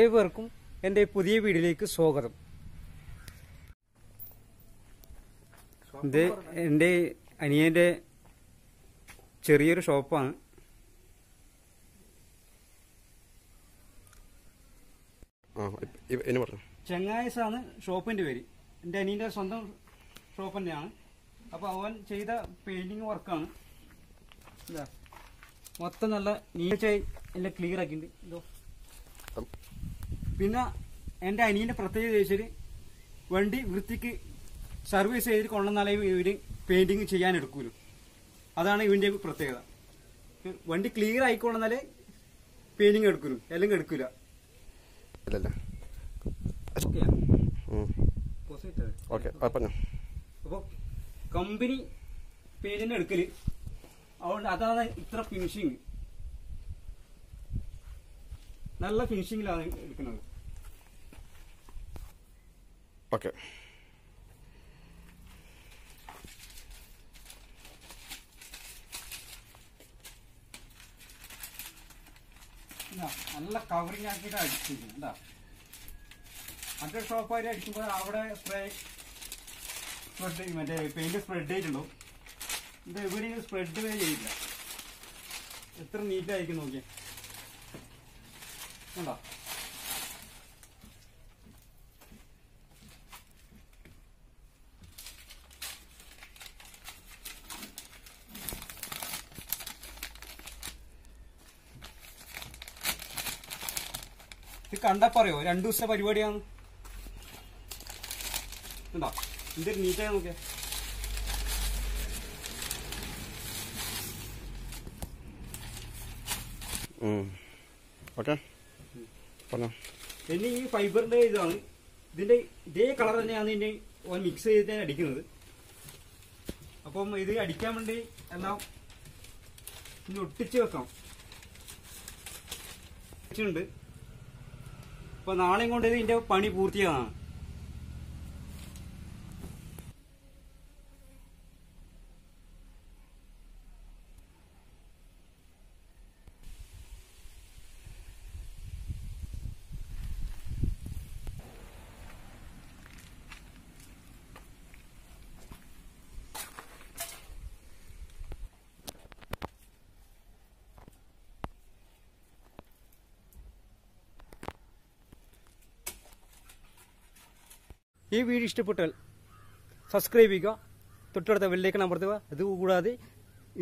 ഏവർക്കും എന്റെ പുതിയ വീടിലേക്ക് സ്വാഗതം. ഇത് എന്റെ അനിയന്റെ ചെറിയൊരു ഷോപ്പാണ്. ചെങ്ങായസാണ് ഷോപ്പിന്റെ പേര്. എന്റെ അനിയന്റെ സ്വന്തം ഷോപ്പ് തന്നെയാണ്. അപ്പോൾ അവൻ ചെയ്ത പെയിന്റിങ് വർക്കാണ് മൊത്തം നല്ല നീറ്റായി എല്ലാം ക്ലിയർ ആക്കിയിട്ടുണ്ട്. ഇതോ. പിന്നെ എന്റെ അനിയന്റെ പ്രത്യേകത ചോദിച്ചാൽ വണ്ടി വൃത്തിക്ക് സർവീസ് ചെയ്ത് കൊണ്ടുവന്നാലേ ഇവർ പെയിന്റിങ് ചെയ്യാൻ എടുക്കൂലു. അതാണ് ഇവന്റെ പ്രത്യേകത. വണ്ടി ക്ലിയർ ആയിക്കൊണ്ടെന്നാലേ പെയിന്റിങ് എടുക്കൂലു. അല്ലെങ്കിൽ എടുക്കൂല. അപ്പൊ കമ്പനി പേജിന്റെ എടുക്കൽ. അതുകൊണ്ട് അതാണ് ഇത്ര ഫിനിഷിങ് നല്ല ഫിനിഷിങ്ങിലാണ് എടുക്കുന്നത്. ഓക്കെ നല്ല കവറിങ് ആക്കിയിട്ട് അടിച്ചിരിക്കുന്നു എന്താ മറ്റേ ഷോപ്പായിട്ട് അടിക്കുമ്പോൾ അവിടെ സ്പ്രേ സ്പ്രെഡ് മറ്റേ പെയിന്റ് സ്പ്രെഡ് ചെയ്തിട്ടുണ്ടാവും ഇത് എവിടെയും സ്പ്രെഡ് വേ ചെയ്യില്ല എത്ര നീറ്റായിരിക്കും നോക്കിയേ. കണ്ടോ? ഇത് കണ്ടാ പറയോ രണ്ടു ദിവസത്തെ പരിപാടിയാണ്. കണ്ടോ? എന്തൊരു നീറ്റായി നോക്കിയേ. ഓക്കെ. പറഞ്ഞു. ഈ ഫൈബറിന്റെ ഇതാണ്. ഇതിന്റെ ഇതേ കളർ തന്നെയാണ് ഇതിന്റെ മിക്സ് ചെയ്തിട്ടാണ് അടിക്കുന്നത്. അപ്പം ഇത് അടിക്കാൻ വേണ്ടി എല്ലാം ഇനി ഒട്ടിച്ച് വെക്കാം. വെച്ചിട്ടുണ്ട് അപ്പൊ നാളെയും കൊണ്ട് ഇതിന്റെ പണി പൂർത്തിയാകാണ് ഈ വീഡിയോ ഇഷ്ടപ്പെട്ടാൽ സബ്സ്ക്രൈബ് ചെയ്യുക. തൊട്ടടുത്ത ബെല്ലേക്ക് അമർത്തുക. അതുകൂടാതെ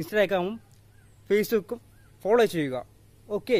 ഇൻസ്റ്റാഗ്രാമും ഫേസ്ബുക്കും ഫോളോ ചെയ്യുക. ഓക്കെ